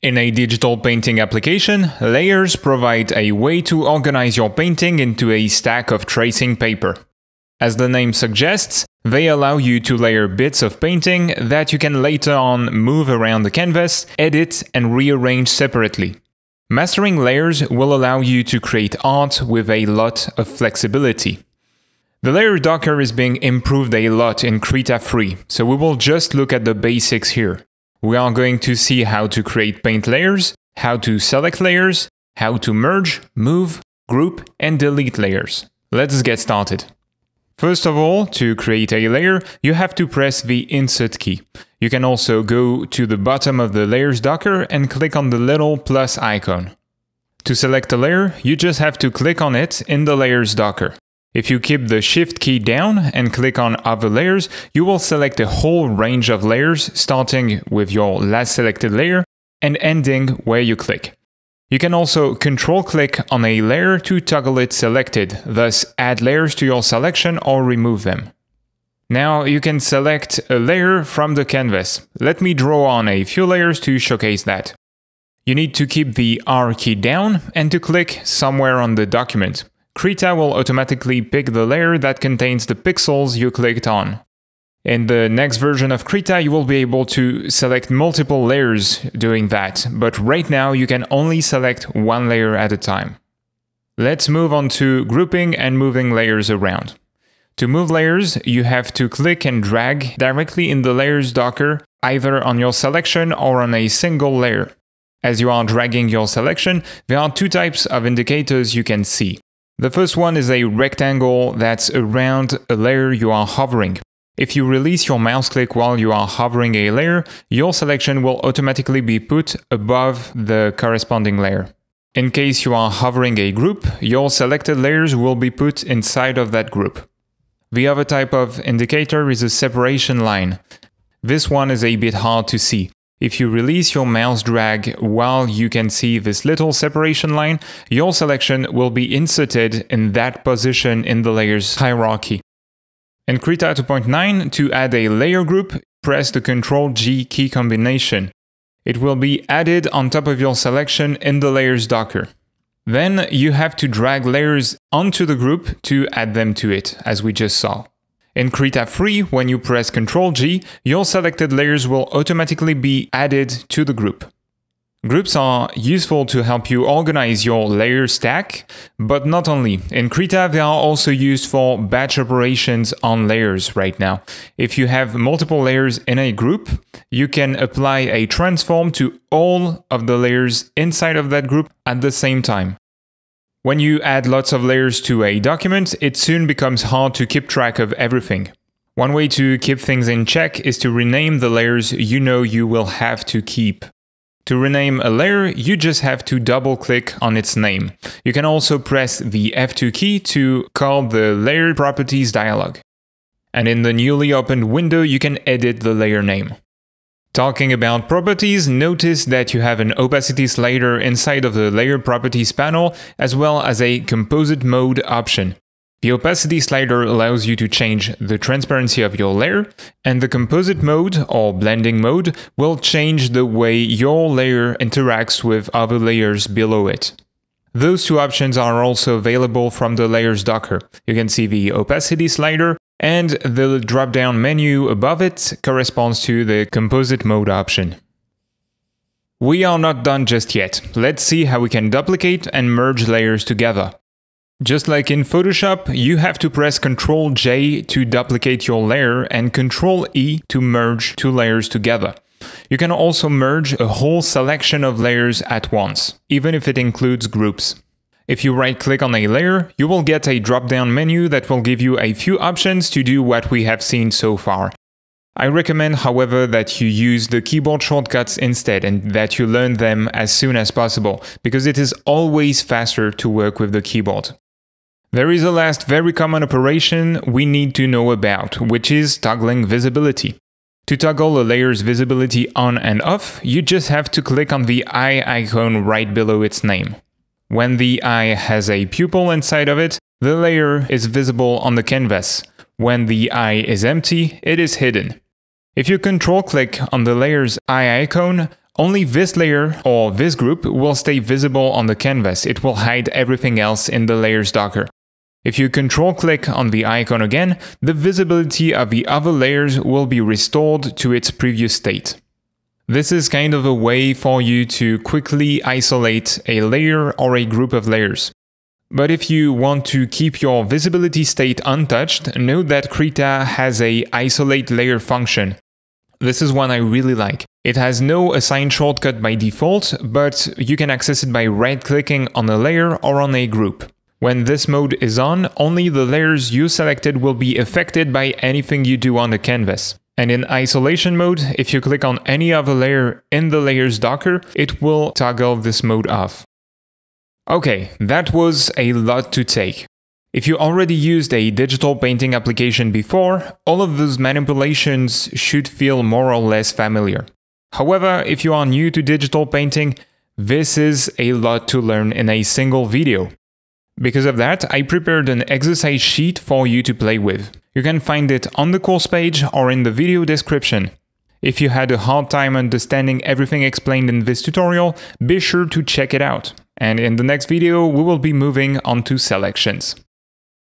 In a digital painting application, layers provide a way to organize your painting into a stack of tracing paper. As the name suggests, they allow you to layer bits of painting that you can later on move around the canvas, edit, and rearrange separately. Mastering layers will allow you to create art with a lot of flexibility. The layer docker is being improved a lot in Krita 3, so we will just look at the basics here. We are going to see how to create paint layers, how to select layers, how to merge, move, group, and delete layers. Let's get started. First of all, to create a layer, you have to press the Insert key. You can also go to the bottom of the Layers Docker and click on the little plus icon. To select a layer, you just have to click on it in the Layers Docker. If you keep the Shift key down and click on Other Layers, you will select a whole range of layers, starting with your last selected layer and ending where you click. You can also control-click on a layer to toggle it selected, thus add layers to your selection or remove them. Now you can select a layer from the canvas. Let me draw on a few layers to showcase that. You need to keep the R key down and to click somewhere on the document. Krita will automatically pick the layer that contains the pixels you clicked on. In the next version of Krita, you will be able to select multiple layers doing that, but right now you can only select one layer at a time. Let's move on to grouping and moving layers around. To move layers, you have to click and drag directly in the layers docker, either on your selection or on a single layer. As you are dragging your selection, there are two types of indicators you can see. The first one is a rectangle that's around a layer you are hovering. If you release your mouse click while you are hovering a layer, your selection will automatically be put above the corresponding layer. In case you are hovering a group, your selected layers will be put inside of that group. The other type of indicator is a separation line. This one is a bit hard to see. If you release your mouse drag while you can see this little separation line, your selection will be inserted in that position in the layers hierarchy. In Krita 2.9, to add a layer group, press the Ctrl G key combination. It will be added on top of your selection in the layers docker. Then you have to drag layers onto the group to add them to it, as we just saw. In Krita 3, when you press Ctrl G, your selected layers will automatically be added to the group. Groups are useful to help you organize your layer stack, but not only. In Krita, they are also used for batch operations on layers right now. If you have multiple layers in a group, you can apply a transform to all of the layers inside of that group at the same time. When you add lots of layers to a document, it soon becomes hard to keep track of everything. One way to keep things in check is to rename the layers you know you will have to keep. To rename a layer, you just have to double click on its name. You can also press the F2 key to call the layer properties dialog. And in the newly opened window, you can edit the layer name. Talking about properties, notice that you have an opacity slider inside of the layer properties panel, as well as a composite mode option. The opacity slider allows you to change the transparency of your layer, and the composite mode, or blending mode, will change the way your layer interacts with other layers below it. Those two options are also available from the Layers Docker. You can see the opacity slider and the drop-down menu above it corresponds to the composite mode option. We are not done just yet. Let's see how we can duplicate and merge layers together. Just like in Photoshop, you have to press Ctrl J to duplicate your layer and Ctrl E to merge two layers together. You can also merge a whole selection of layers at once, even if it includes groups. If you right click on a layer, you will get a drop down menu that will give you a few options to do what we have seen so far. I recommend, however, that you use the keyboard shortcuts instead and that you learn them as soon as possible, because it is always faster to work with the keyboard. There is a last very common operation we need to know about, which is toggling visibility. To toggle a layer's visibility on and off, you just have to click on the eye icon right below its name. When the eye has a pupil inside of it, the layer is visible on the canvas. When the eye is empty, it is hidden. If you control click on the layer's eye icon, only this layer or this group will stay visible on the canvas. It will hide everything else in the layers docker. If you control click on the icon again, the visibility of the other layers will be restored to its previous state. This is kind of a way for you to quickly isolate a layer or a group of layers. But if you want to keep your visibility state untouched, note that Krita has a isolate layer function. This is one I really like. It has no assigned shortcut by default, but you can access it by right-clicking on a layer or on a group. When this mode is on, only the layers you selected will be affected by anything you do on the canvas. And in isolation mode, if you click on any other layer in the layers docker, it will toggle this mode off. Okay, that was a lot to take. If you already used a digital painting application before, all of those manipulations should feel more or less familiar. However, if you are new to digital painting, this is a lot to learn in a single video. Because of that, I prepared an exercise sheet for you to play with. You can find it on the course page or in the video description. If you had a hard time understanding everything explained in this tutorial, be sure to check it out. And in the next video, we will be moving on to selections.